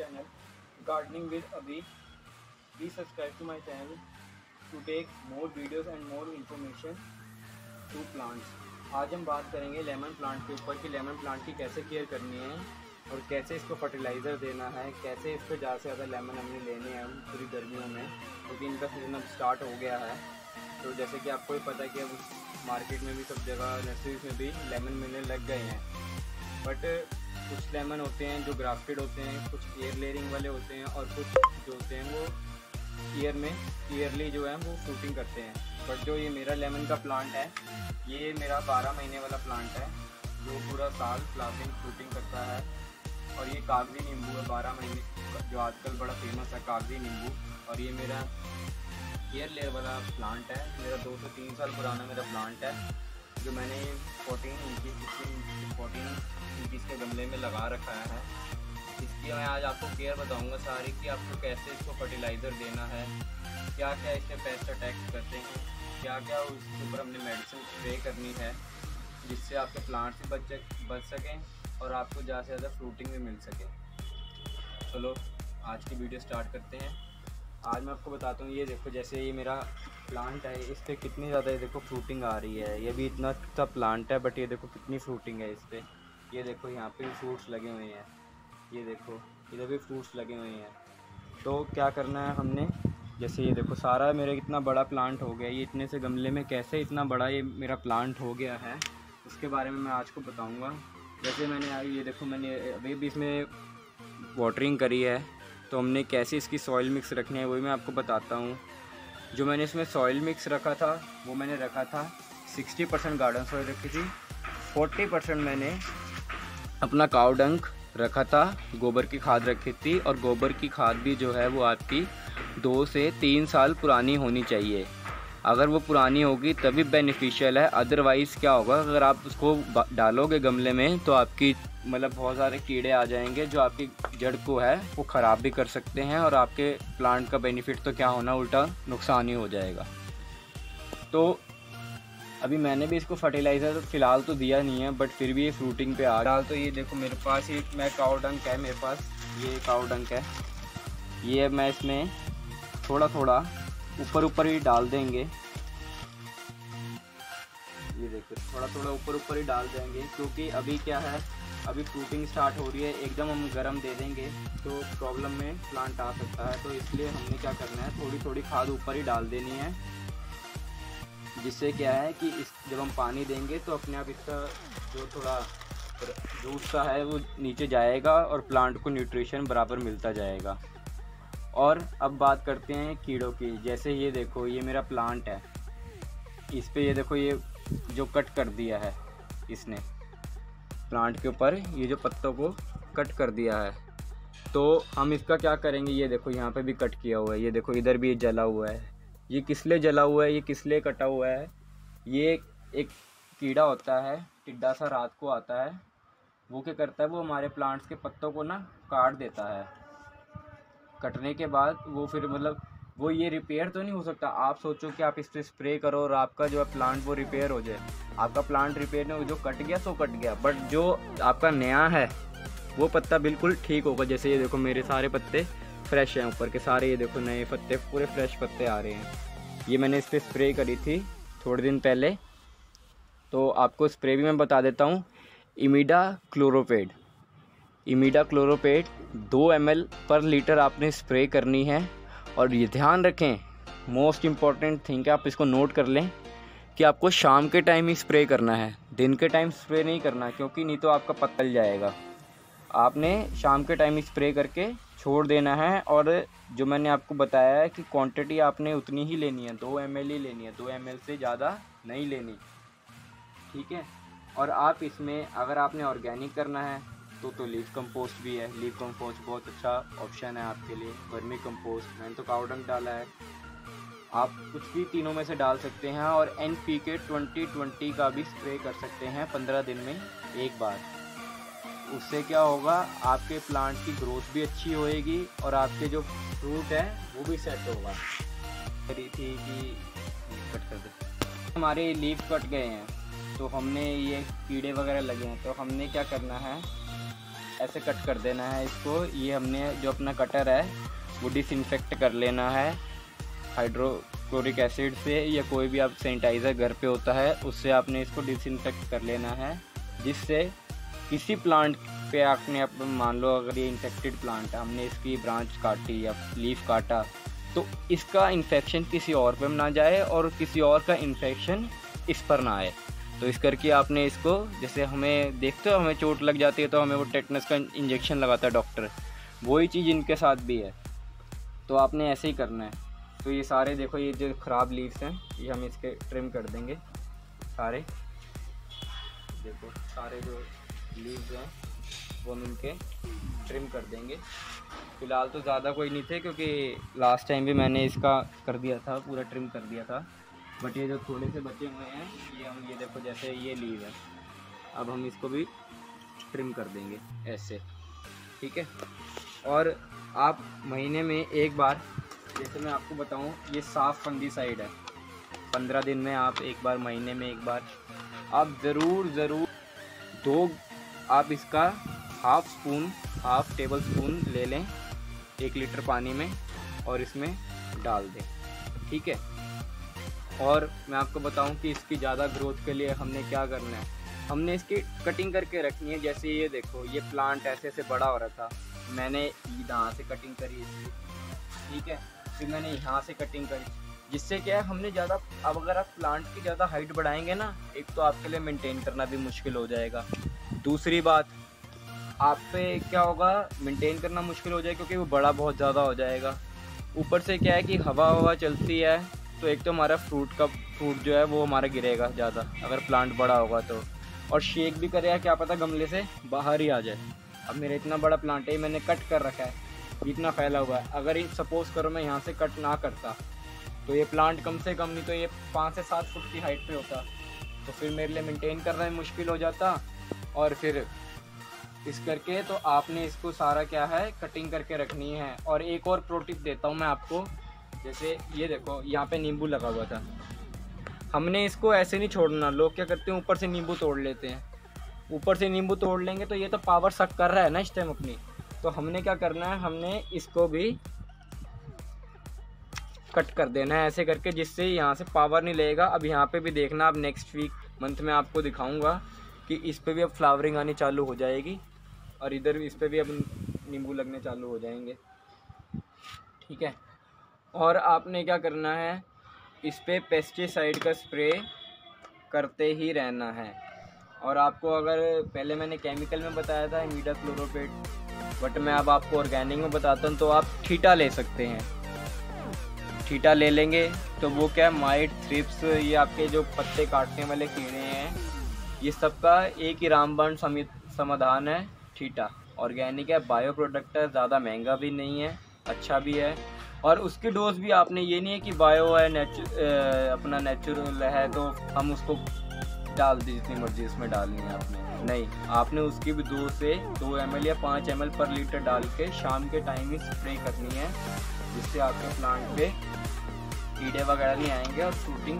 opening with Abhi. Please subscribe to my channel to take more videos and more information to plants. आज हम बात करेंगे lemon plant के ऊपर कि लेमन प्लांट की कैसे केयर करनी है और कैसे इसको फर्टिलाइज़र देना है, कैसे इस पर ज़्यादा से ज़्यादा लेमन हमें लेने हैं पूरी गर्मियों में, क्योंकि इनका सीज़न अब स्टार्ट हो गया है तो जैसे कि आपको ही पता है कि अब मार्केट में भी सब जगह नर्सरीज में भी लेमन मिलने लग गए हैं बट कुछ लेमन होते हैं जो ग्राफ्टेड होते हैं, कुछ एयर लेयरिंग वाले होते हैं और कुछ जो होते हैं वो ईयर में ईयरली जो है वो फ्रूटिंग करते हैं। बट जो ये मेरा लेमन का प्लांट है, ये मेरा 12 महीने वाला प्लांट है, जो पूरा साल फ्लावरिंग फ्रूटिंग करता है। और ये कागज़ी नींबू है, बारह महीने जो आजकल बड़ा फ़ेमस है, कागज़ी नींबू। और ये मेरा एयर लेयर वाला प्लांट है, मेरा दो से तीन साल पुराना मेरा प्लांट है। जो मैंने फोर्टीन इंची फिफ्टीन फोर्टीन इंचीज़ के गमले में लगा रखा है। इसकी मैं आज आपको केयर बताऊँगा सारी कि आपको कैसे इसको फर्टिलाइज़र देना है क्या क्या इसके पेस्ट अटैक करते हैं क्या क्या उसके ऊपर हमने मेडिसिन स्प्रे करनी है, जिससे आपके प्लांट्स भी बच बच सकें और आपको ज़्यादा से ज़्यादा फ्रूटिंग भी मिल सके। चलो, आज की वीडियो स्टार्ट करते हैं। आज मैं आपको बताता हूँ, ये देखो जैसे ये मेरा प्लांट है, इस पर कितनी ज़्यादा ये देखो फ्रूटिंग आ रही है। ये भी इतना सा प्लांट है बट ये देखो कितनी फ्रूटिंग है इस पर ये देखो यहाँ पे भी फ्रूट्स लगे हुए हैं। ये देखो, इधर भी फ्रूट्स लगे हुए हैं। तो क्या करना है हमने? जैसे ये देखो, सारा मेरा इतना बड़ा प्लांट हो गया। ये इतने से गमले में कैसे इतना बड़ा ये मेरा प्लांट हो गया है, उसके बारे में मैं आज को बताऊँगा। जैसे मैंने, ये देखो मैंने अभी भी इसमें वाटरिंग करी है। तो हमने कैसे इसकी सॉइल मिक्स रखनी है, वही मैं आपको बताता हूँ। जो मैंने इसमें सॉइल मिक्स रखा था, वो मैंने रखा था 60 परसेंट गार्डन सॉइल रखी थी 40 परसेंट मैंने अपना काव डंक रखा था, गोबर की खाद रखी थी और गोबर की खाद भी जो है वो आपकी दो से तीन साल पुरानी होनी चाहिए। अगर वो पुरानी होगी तभी बेनिफिशियल है। अदरवाइज़ क्या होगा? अगर आप उसको डालोगे गमले में तो आपकी मतलब बहुत सारे कीड़े आ जाएँगे जो आपकी जड़ को है, वो ख़राब भी कर सकते हैं और आपके प्लांट का बेनिफिट तो क्या होना, उल्टा नुकसान ही हो जाएगा। तो अभी मैंने भी इसको फर्टिलाइज़र फ़िलहाल तो दिया नहीं है बट फिर भी ये फ्रूटिंग पे आ रहा तो ये देखो मेरे पास ये मैं काउ डंक है मेरे पास। ये काउ डंक है। ये मैं इसमें थोड़ा थोड़ा ऊपर ऊपर ही डाल देंगे। ये देखिए थोड़ा थोड़ा ऊपर ऊपर ही डाल देंगे, क्योंकि अभी क्या है, अभी फ्रूटिंग स्टार्ट हो रही है, एकदम हम गर्म दे देंगे तो प्रॉब्लम में प्लांट आ सकता है तो इसलिए हमने क्या करना है, थोड़ी थोड़ी खाद ऊपर ही डाल देनी है, जिससे क्या है कि इस, जब हम पानी देंगे तो अपने आप इसका जो थोड़ा जूस सा है, वो नीचे जाएगा और प्लांट को न्यूट्रिशन बराबर मिलता जाएगा। और अब बात करते हैं कीड़ों की। जैसे ये देखो, ये मेरा प्लांट है। इस पर ये देखो, ये जो कट कर दिया है इसने। प्लांट के ऊपर ये जो पत्तों को कट कर दिया है। तो हम इसका क्या करेंगे? ये देखो, यहाँ पे भी कट किया हुआ है। ये देखो, इधर भी जला हुआ है। ये किस लिए जला हुआ है? ये किस लिए कटा हुआ है? ये एक कीड़ा होता है, टिड्डा सा रात को आता है। वो क्या करता है? वो हमारे प्लांट्स के पत्तों को ना काट देता है। कटने के बाद वो फिर मतलब वो ये रिपेयर तो नहीं हो सकता। आप सोचो कि आप इस पर स्प्रे करो और आपका जो है प्लांट वो रिपेयर हो जाए। आपका प्लांट रिपेयर नहीं हो, जो कट गया, सो कट गया। बट जो आपका नया है, वो पत्ता बिल्कुल ठीक होगा। जैसे ये देखो, मेरे सारे पत्ते फ्रेश हैं ऊपर के। सारे ये देखो, नए पत्ते, पूरे फ्रेश पत्ते आ रहे हैं। ये मैंने इस पर स्प्रे करी थी थोड़े दिन पहले। तो आपको स्प्रे भी मैं बता देता हूँ। इमिडा क्लोरोपेड इमीडा क्लोरोपेट दो एमएल पर लीटर आपने स्प्रे करनी है। और ये ध्यान रखें मोस्ट इंपॉर्टेंट थिंग आप इसको नोट कर लें कि आपको शाम के टाइम ही स्प्रे करना है। दिन के टाइम स्प्रे नहीं करना, क्योंकि नहीं तो आपका पत्तल जाएगा। आपने शाम के टाइम ही स्प्रे करके छोड़ देना है और जो मैंने आपको बताया है कि क्वांटिटी आपने उतनी ही लेनी है, दो एम ही लेनी है। दो एम से ज़्यादा नहीं लेनी। ठीक है? और आप इसमें अगर आपने ऑर्गेनिक करना है तो तो लीव कंपोस्ट भी है। लीव कंपोस्ट बहुत अच्छा ऑप्शन है आपके लिए, वर्मी कंपोस्ट। मैंने तो काउडंग डाला है। आप कुछ भी तीनों में से डाल सकते हैं और N P K twenty twenty का भी स्प्रे कर सकते हैं पंद्रह दिन में एक बार। उससे क्या होगा, आपके प्लांट की ग्रोथ भी अच्छी होएगी और आपके जो फ्रूट है, वो भी सेट होगा। करी थी कि कट कर दे। हमारे लीव कट गए हैं तो हमने ये कीड़े वगैरह लगे हैं तो हमने क्या करना है ऐसे कट कर देना है इसको। ये हमने जो अपना कटर है, वो डिसइंफेक्ट कर लेना है। हाइड्रोक्लोरिक एसिड से या कोई भी आप सैनिटाइज़र घर पे होता है, उससे आपने इसको डिसइंफेक्ट कर लेना है। जिससे किसी प्लांट पे आपने आप मान लो अगर ये इन्फेक्टेड प्लांट है, हमने इसकी ब्रांच काटी या लीफ काटा तो इसका इन्फेक्शन किसी और पे ना जाए और किसी और का इन्फेक्शन इस पर ना आए। तो इस करके आपने इसको, जैसे हमें देखते हो, हमें चोट लग जाती है तो हमें वो टेटनस का इंजेक्शन लगाता है डॉक्टर वही चीज़ इनके साथ भी है। तो आपने ऐसे ही करना है। तो ये सारे देखो, ये जो ख़राब लीव्स हैं, ये हम इसके ट्रिम कर देंगे। सारे। देखो, सारे जो लीव्स हैं, वो हम इनके ट्रिम कर देंगे। फ़िलहाल तो ज़्यादा कोई नहीं थे, क्योंकि लास्ट टाइम भी मैंने इसका कर दिया था, पूरा ट्रिम कर दिया था। बट ये जो थोड़े से बचे हुए हैं, ये हम ये देखो जैसे ये लीव है। अब हम इसको भी ट्रिम कर देंगे ऐसे। ठीक है? और आप महीने में एक बार, जैसे मैं आपको बताऊँ, ये साफ़ फंदी साइड है। पंद्रह दिन में आप एक बार, महीने में एक बार। आप ज़रूर ज़रूर दो, आप इसका half spoon half tablespoon ले लें, एक लीटर पानी में और इसमें डाल दें। ठीक है? और मैं आपको बताऊँ कि इसकी ज़्यादा ग्रोथ के लिए हमने क्या करना है। हमने इसकी कटिंग करके रखनी है, जैसे ये देखो, ये प्लांट ऐसे ऐसे बड़ा हो रहा था। मैंने यहाँ से कटिंग करी इसकी ठीक है? फिर मैंने यहाँ से कटिंग करी। जिससे क्या है, हमने ज़्यादा, अब अगर आप प्लांट की ज़्यादा हाइट बढ़ाएँगे ना, एक तो आपके लिए मेंटेन करना भी मुश्किल हो जाएगा। दूसरी बात, आप पे क्या होगा मेंटेन करना मुश्किल हो जाएगा, क्योंकि वो बड़ा बहुत ज़्यादा हो जाएगा। ऊपर से क्या है कि हवा हवा चलती है तो एक तो हमारा फ्रूट का फ्रूट जो है वो हमारा गिरेगा ज़्यादा, अगर प्लांट बड़ा होगा तो। और शेक भी करेगा, क्या पता गमले से बाहर ही आ जाए। अब मेरा इतना बड़ा प्लांट है, मैंने कट कर रखा है, इतना फैला हुआ है। अगर सपोज़ करो मैं यहाँ से कट ना करता तो ये प्लांट कम से कम नहीं तो ये पाँच से सात फुट की हाइट पे होता। तो फिर मेरे लिए मेंटेन करना भी मुश्किल हो जाता, और फिर इस करके तो आपने इसको सारा क्या है कटिंग करके रखनी है। और एक और प्रोटिप देता हूँ मैं आपको जैसे ये देखो, यहाँ पे नींबू लगा हुआ था। हमने इसको ऐसे नहीं छोड़ना, लोग क्या करते हैं, ऊपर से नींबू तोड़ लेते हैं। ऊपर से नींबू तोड़ लेंगे तो ये तो पावर सक कर रहा है ना इस टाइम अपनी। तो हमने क्या करना है, हमने इसको भी कट कर देना है ऐसे करके, जिससे यहाँ से पावर नहीं लगेगा। अब यहाँ पे भी देखना, अब नेक्स्ट वीक मंथ में आपको दिखाऊँगा कि इस पर भी अब फ्लावरिंग आनी चालू हो जाएगी और इधर इस पर भी अब नींबू लगने चालू हो जाएँगे। ठीक है? और आपने क्या करना है? इस पर पे पेस्टिसाइड का स्प्रे करते ही रहना है। और आपको अगर पहले मैंने केमिकल में बताया था मीडा क्लोरोपेट बट मैं अब आपको ऑर्गेनिक में बताता हूँ तो आप ठीटा ले सकते हैं। ठीटा ले लेंगे तो वो क्या माइट थ्रिप्स ये आपके जो पत्ते काटने वाले कीड़े हैं, ये सबका एक ही रामबाण समाधान है ठीटा ऑर्गेनिक है बायो प्रोडक्ट है, ज़्यादा महँगा भी नहीं है अच्छा भी है और उसकी डोज भी आपने ये नहीं है कि बायो है नेचु अपना नेचुरल है तो हम उसको डाल दी जितनी मर्ज़ी इसमें डालनी है आपने। नहीं, आपने उसकी भी दो से दो एमएल या पाँच एम पर लीटर डाल के शाम के टाइम ही स्प्रे करनी है, जिससे आपके प्लांट पे कीड़े वगैरह नहीं आएँगे और शूटिंग